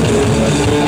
Música